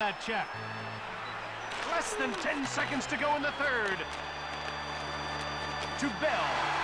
that check. Less than 10 seconds to go in the third. To Bell.